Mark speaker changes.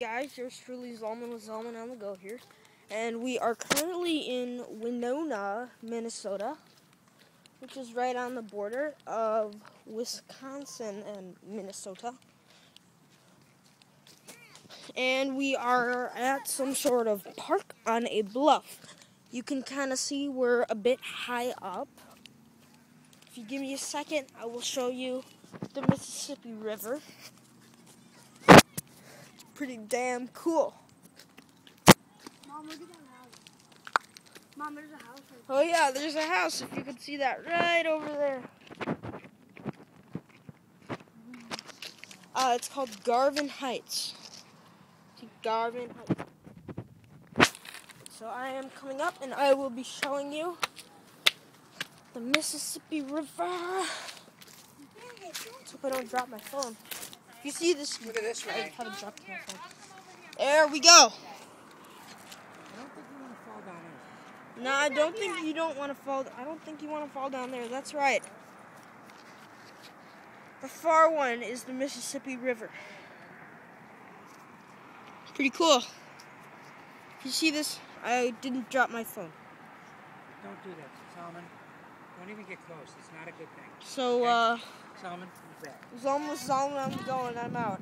Speaker 1: guys, yours truly Zalman with Zalman on the go here. And we are currently in Winona, Minnesota, which is right on the border of Wisconsin and Minnesota. And we are at some sort of park on a bluff. You can kind of see we're a bit high up. If you give me a second, I will show you the Mississippi River pretty damn cool.
Speaker 2: Mom, look at that house. Mom, there's a house right
Speaker 1: Oh yeah, there's a house. If you can see that right over there. Uh, it's called Garvin Heights. Garvin Heights. So I am coming up, and I will be showing you the Mississippi River. Let's hope I don't drop my phone. If you see this,
Speaker 3: Look at this,
Speaker 1: I
Speaker 3: Ray.
Speaker 1: haven't dropped my phone. There we go.
Speaker 3: I don't think you want to fall down there.
Speaker 1: No, I don't think you don't want to fall. I don't think you want to fall down there. That's right. The far one is the Mississippi River. Pretty cool. If you see this, I didn't drop my phone.
Speaker 3: Don't do that, Solomon. Don't even get close. It's not a good thing.
Speaker 1: So, uh,
Speaker 3: Solomon, back.
Speaker 1: was almost all I'm going. I'm out.